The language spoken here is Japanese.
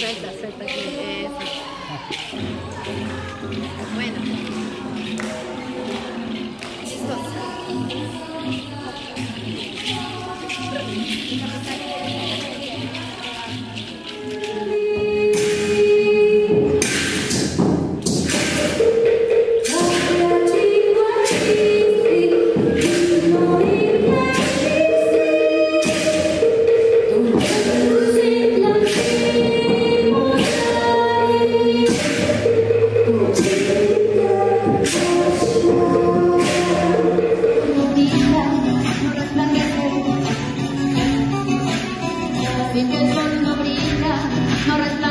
大体そうい感じです。que el sol no brilla, no respira.